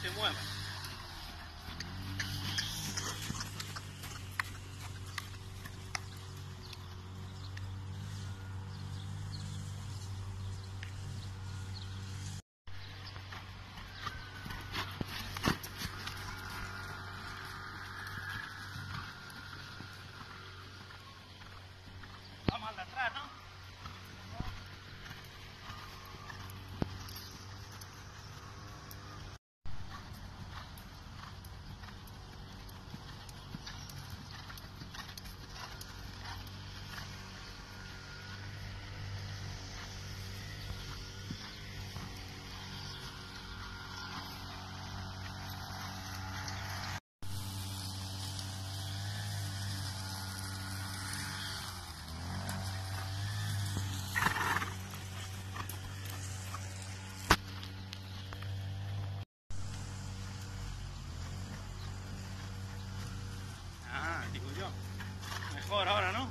se muevan. Vamos al de atrás, ¿no? mejor ahora, ¿no?